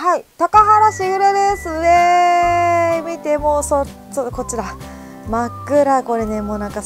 はい高原しぐれです上見てもうそそこちら。真っ暗。これねもうなんか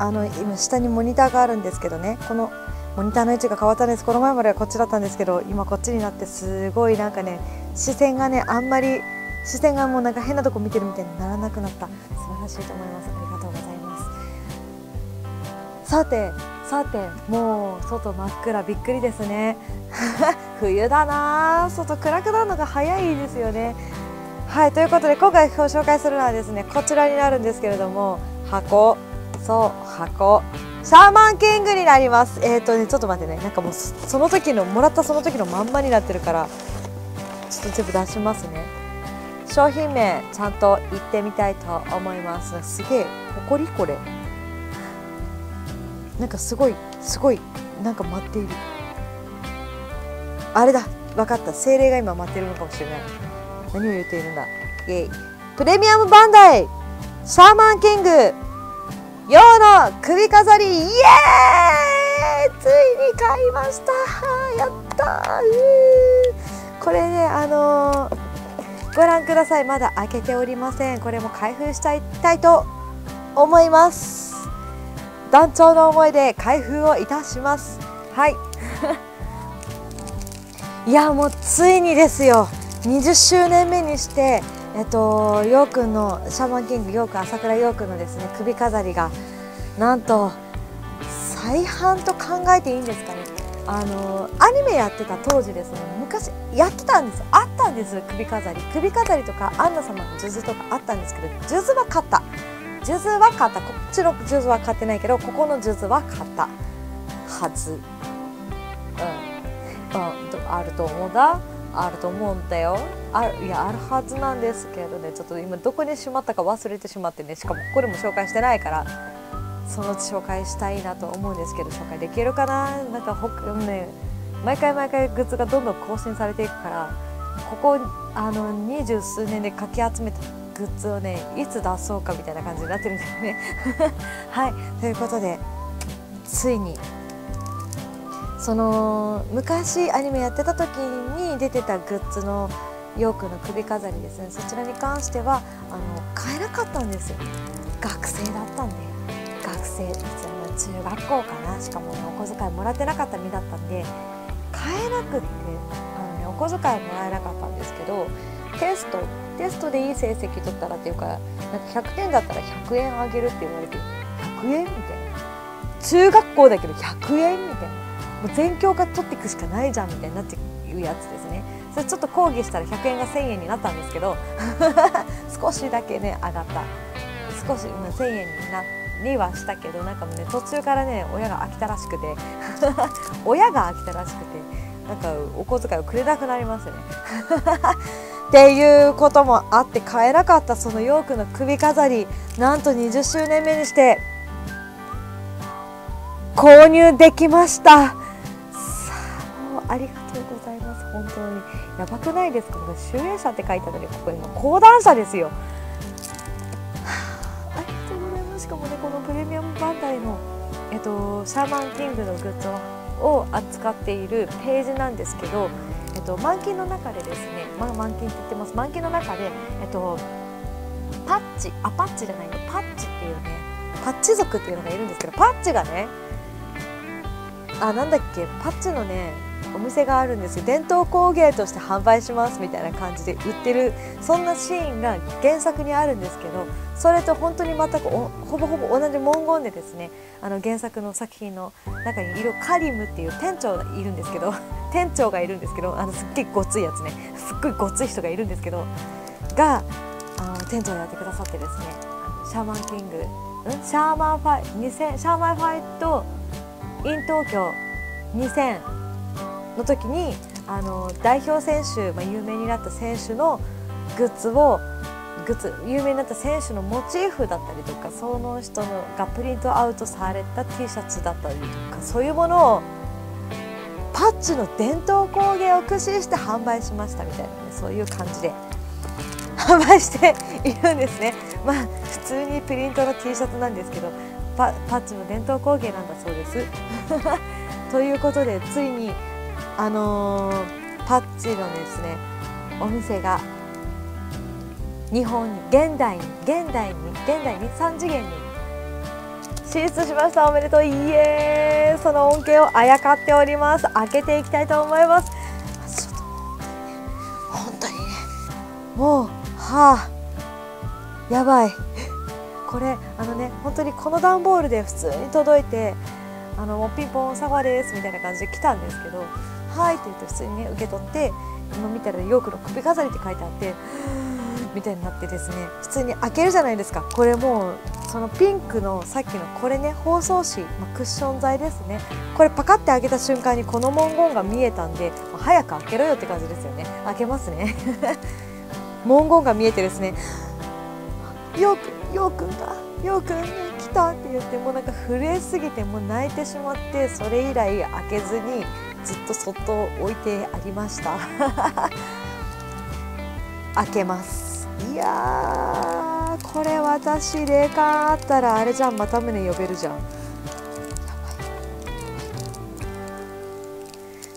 あの今下にモニターがあるんですけどね。このモニターの位置が変わったんです。この前まではこっちだったんですけど今こっちになってすごいなんかね視線がねあんまり視線がもうなんか変なとこ見てるみたいにならなくなった。素晴らしいと思います。ありがとうございます。さてさてもう外真っ暗びっくりですね。冬だな。外暗くなるのが早いですよね。はいということで今回ご紹介するのはですねこちらになるんですけれども箱。そう箱。シャーマンキングになります。えっ、ー、とねちょっと待ってね。なんかもうその時のもらったその時のまんまになってるからちょっと全部出しますね。商品名ちゃんと言ってみたいと思います。すげえほこりこれ。なんかすごいすごいなんか舞っている。あれだ分かった。精霊が今舞ってるのかもしれない。何を言っているんだ。イエイ。プレミアムバンダイ。シャーマンキング。用の首飾り。イエーイ。ついに買いました。やったー。これねあのー、ご覧ください。まだ開けておりません。これも開封したいと思います。団長の思いで開封をいたします。はい。いやもうついにですよ。20周年目にしてえっとヨーくんのシャーマンキングヨーくん朝倉ヨーくんのですね首飾りがなんと再販と考えていいんですかね。あのアニメやってた当時ですね昔やってたんです。あったんです首飾り。首飾りとかアンナ様の数珠とかあったんですけど数珠は買った。数珠は買った。こっちの数珠は買ってないけどここの数珠は買ったはず。うん、うん、あると思うんだあると思うんだよ。あいやあるはずなんですけどね。ちょっと今どこにしまったか忘れてしまってね。しかもここでも紹介してないからそのうち紹介したいなと思うんですけど紹介できるかな？なんかほね毎回毎回グッズがどんどん更新されていくからここあの二十数年でかき集めたグッズをねいつ出そうかみたいな感じになってるんですよね。はい。ということでついにその昔アニメやってた時に出てたグッズのヨークの首飾りですね。そちらに関してはあの買えなかったんですよ。学生だったんで。学生中学校かな。しかも、ね、お小遣いもらってなかった身だったんで買えなくってあの、ね、お小遣いもらえなかったんですけどテストテストでいい成績取ったらっていうかなんか100点だったら100円あげるって言われて100円みたいな。中学校だけど100円みたいな。もう全教科取っていくしかないじゃんみたいになっていうやつですね。それちょっと講義したら100円が1000円になったんですけど 少しだけね上がった。少し、まあ、1000円になりはしたけどなんかもうね途中からね親が飽きたらしくて 親が飽きたらしくてなんかお小遣いをくれなくなりますね。っていうこともあって買えなかったそのヨークの首飾りなんと20周年目にして購入できました。さあもうありがとうございます。本当に。やばくないですか？集英社って書いてあるのにここ今講談社ですよ。ありがとうございます。しかもねこのプレミアムバンダイのえっとシャーマンキングのグッズを扱っているページなんですけどえっと、満金の中でですね、まあ、満金って言ってます。満金の中で、えっと、パッチあパッチじゃないのパッチっていうねパッチ族っていうのがいるんですけどパッチがねあなんだっけパッチのねお店があるんですよ。伝統工芸として販売しますみたいな感じで売ってるそんなシーンが原作にあるんですけどそれと本当に全くほぼほぼ同じ文言でですねあの原作の作品の中にいるカリムっていう店長がいるんですけど店長がいるんですけどあのすっげえごついやつね。すっごいごつい人がいるんですけどがあの店長をやってくださってですね。シャーマンキング。ん？シャーマンファイ2000シャーマンファイト in 東京2000の時にあの代表選手、まあ、有名になった選手のグッズをグッズ有名になった選手のモチーフだったりとかその人のがプリントアウトされた T シャツだったりとかそういうものをパッチの伝統工芸を駆使して販売しましたみたいなねそういう感じで。販売しているんですね。まあ普通にプリントの T シャツなんですけどパパッチの伝統工芸なんだそうです。ということでついにあのー、パッチのですねお店が日本に現代に現代に現代に3次元に進出しました。おめでとう。いえ。その恩恵をあやかっております。開けていきたいと思います。ちょっと本当にね。もうはあやばい。これあのね本当にこの段ボールで普通に届いてあのもうピンポンサワですみたいな感じで来たんですけど「はい」って言って普通にね受け取って今見たらヨークの首飾りって書いてあってみたいになってですね普通に開けるじゃないですか。これもうそのピンクのさっきのこれね包装紙、まあ、クッション材ですね。これパカって開けた瞬間にこの文言が見えたんで、まあ、早く開けろよって感じですよね。開けますね。文言が見えてですねよくようくんがようくん来たって言ってもうなんか震えすぎてもう泣いてしまってそれ以来開けずにずっとそっと置いてありました。開けます。いやこれ私霊感あったらあれじゃん。また胸呼べるじゃん。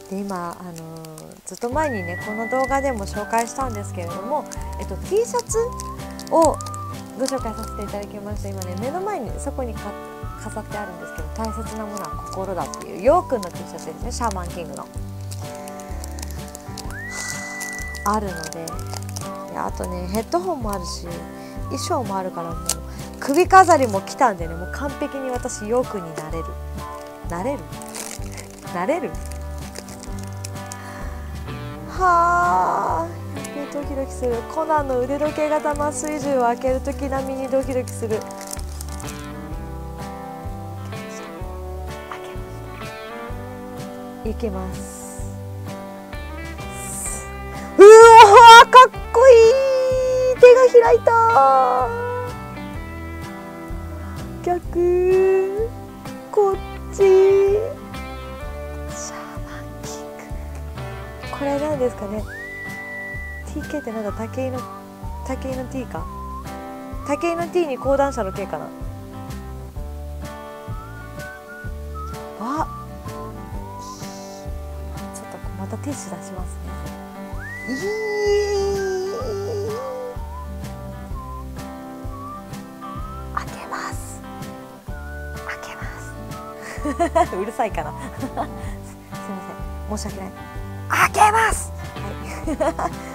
で今あのー、ずっと前にねこの動画でも紹介したんですけれども、えっと、T シャツをご紹介させていただきました。今ね目の前にそこに飾ってあるんですけど大切なものは心だっていうヨーくんの T シャツですね。シャーマンキングの。あるのであとねヘッドホンもあるし衣装もあるからもう首飾りも来たんでねもう完璧に私ヨーくになれる。なれる？なれる？はあドキドキする。コナンの腕時計型麻酔銃を開ける時並みにドキドキする。いきます。開いた。逆。こっち。シャーマンキング。これなんですかね。TK ってなんだ武井の武井の T か。武井の T に講談社の K かな。あ。ちょっとまたティッシュ出しますね。開 うるさいかな。すいません。申し訳ない。開けます！はい。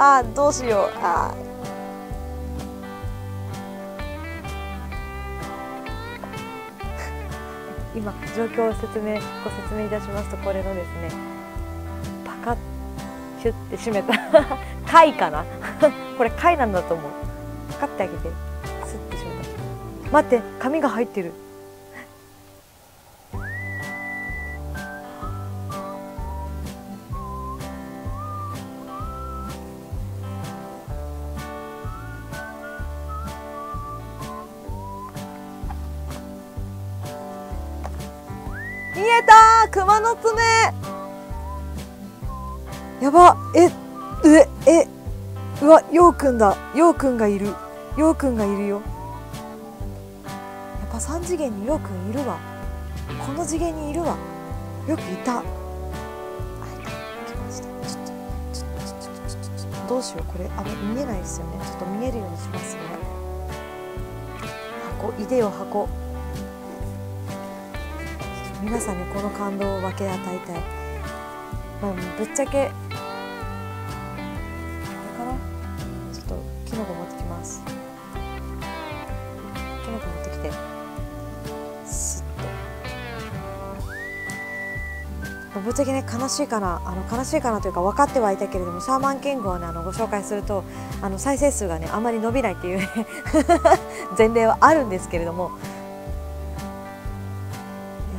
あーどうしよう。あ今状況を説明ご説明いたしますとこれのですねパカッシュッて閉めた。貝かな？これ貝なんだと思う。パカッて開けて。スッて閉めた。待って紙が入ってる。見えた！熊の爪！やば。えええうわようくんだ。ようくんがいる。ようくんがいるよ。やっぱ3次元にようくんいるわ。この次元にいるわ。よくいた。どうしようこれあ見えないですよねちょっと見えるようにしますね箱いでよ箱皆さんにこの感動を分け与えたい、まあ、ぶっちゃけッとぶっちゃけね悲しいかなあの悲しいかなというか分かってはいたけれどもシャーマンキングをねあのご紹介するとあの再生数がねあまり伸びないっていう、ね、前例はあるんですけれども。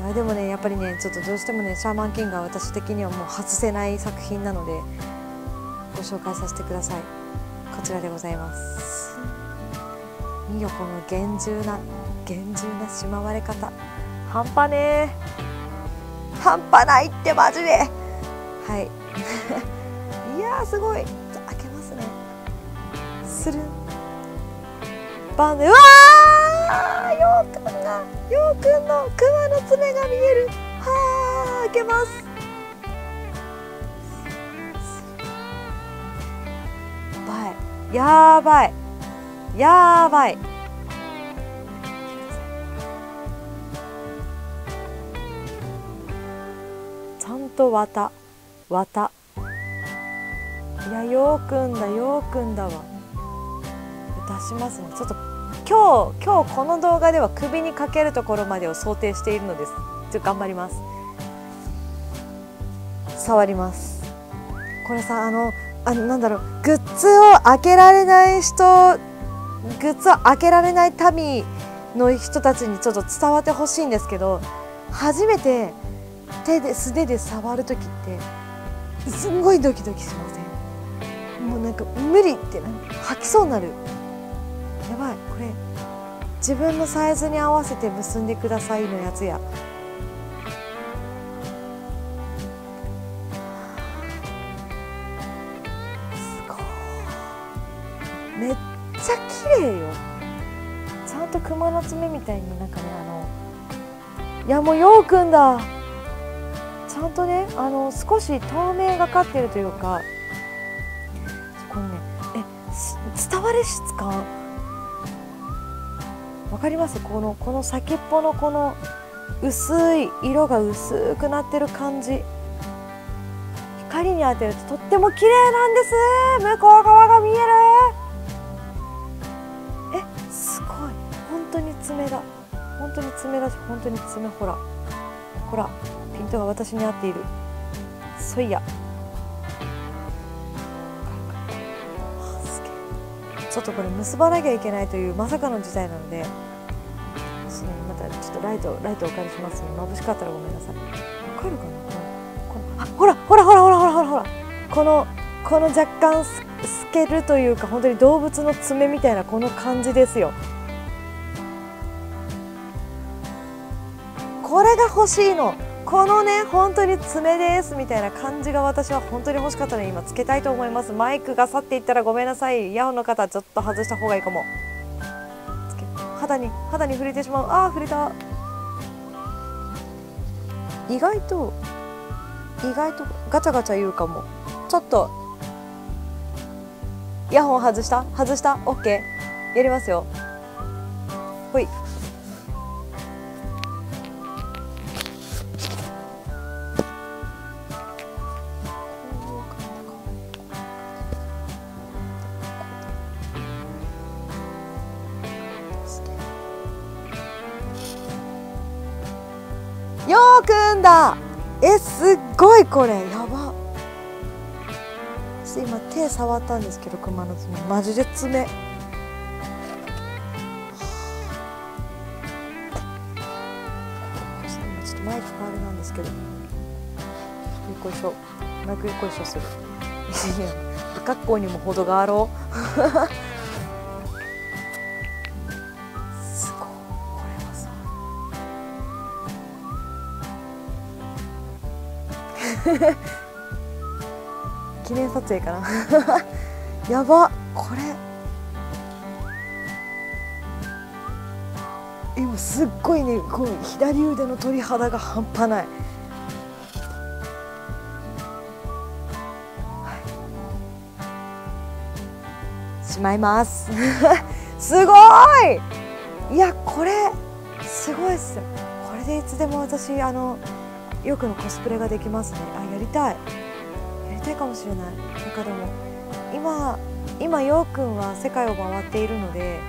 いやでもねやっぱりねちょっとどうしてもねシャーマンキングは私的にはもう外せない作品なのでご紹介させてください。こちらでございます。いいよこの厳重な厳重なしまわれ方。半端ね半端ないってマジで。はい。いやすごい。じゃ開けますね。する。バンでうわーようくんのクマの爪が見える。はあ開けます。やばい。やばい。ちゃんと綿綿いやよくんだよくんだわ。出しますね。ちょっと今日今日この動画では首にかけるところまでを想定しているのです。ちょっ頑張ります。触ります。これさあのあなんだろう。グッズを開けられない人グッズを開けられない民の人たちにちょっと伝わってほしいんですけど初めて手で素手で触る時ってすんごいドキドキしません？もうなんか無理って吐きそうになる。やばいこれ自分のサイズに合わせて結んでくださいのやつや。めっちゃ綺麗よ。ちゃんと熊の爪みたいになんかねあのいやもうようくんだ。ゃんとねあの少し透明がかってるというかこのねえ伝わる質感？わかります？このこの先っぽのこの薄い色が薄くなってる感じ。光に当てるととっても綺麗なんです。向こう側が見える。えすごい。本当に爪だ。本当に爪だし本当に爪ほら。ほら。ピントが私に合っている。そいや。ちょっとこれ結ばなきゃいけないというまさかの事態なので私ねまたちょっとライトライトお借りしますね。眩しかったらごめんなさい。わかるかな？このあほらほらほらほらほらほらほら。このこの若干透けるというか本当に動物の爪みたいなこの感じですよ。これが欲しいの。このね本当に爪ですみたいな感じが私は本当に欲しかったので今つけたいと思います。マイクが去っていったらごめんなさい。イヤホンの方ちょっと外した方がいいかも。肌に肌に触れてしまう。ああ触れた。意外と意外とガチャガチャ言うかも。ちょっと。イヤホン外した？外した？OK やりますよ。ほい。ようくんだ。えすっごいこれやば。今手触ったんですけど熊の爪。マジで爪。ちょっとマイクファールなんですけど。よこいしょ。マイクよこいしょする。不格好にも程があろう。記念撮影かな。やば。これ。今すっごいねこう左腕の鳥肌が半端ない、はい、しまいます。すごい。いやこれすごいっす。これでいつでも私あのよくのコスプレができますね。りたい。やりたいかもしれない。なんかでも今今ようくんは世界を回っているので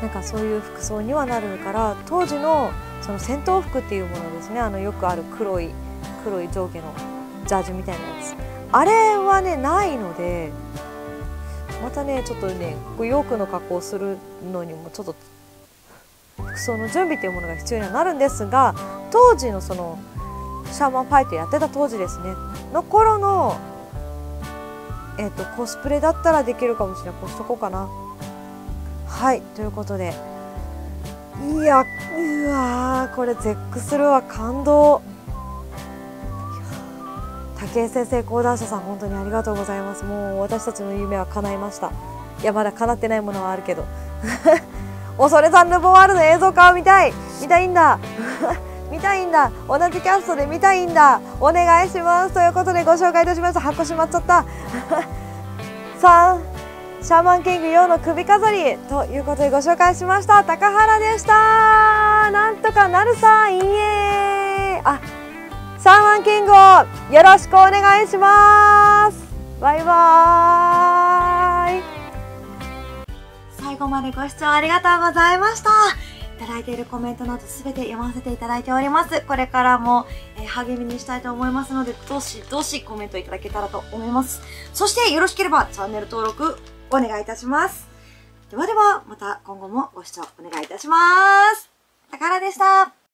なんかそういう服装にはなるから当時のその戦闘服っていうものですね。あのよくある黒い黒い上下のジャージみたいなやつ。あれはねないのでまたねちょっとねヨークの格好をするのにもちょっと服装の準備というものが必要にはなるんですが当時のそのシャーマンファイトやってた当時ですね。の頃の、えーと、コスプレだったらできるかもしれない。こうしとこうかな。はい。ということで。いやうわこれ絶句するわ。感動。武井先生講談社さん本当にありがとうございます。もう私たちの夢は叶いました。いやまだ叶ってないものはあるけど。恐れさんヌボワールの映像化を見たい。見たいんだ。見たいんだ。同じキャストで見たいんだ。お願いします。ということでご紹介いたしました箱閉まっちゃった。3シャーマンキング用の首飾り。ということでご紹介しました。高原でした。なんとかなるさ。んいいえあシャーマンキングをよろしくお願いします。バイバーイ。最後までご視聴ありがとうございました。ただいているコメントなどすべて読ませていただいております。これからも、えー、励みにしたいと思いますので、どしどしコメントいただけたらと思います。そしてよろしければチャンネル登録お願いいたします。ではでは、また今後もご視聴お願いいたします。宝でした。